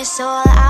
your soul out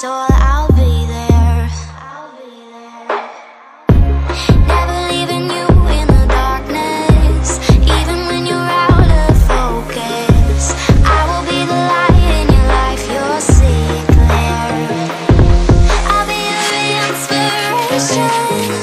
so I'll be there. Never leaving you in the darkness, even when you're out of focus. I will be the light in your life, you'll see clear. I'll be your inspiration.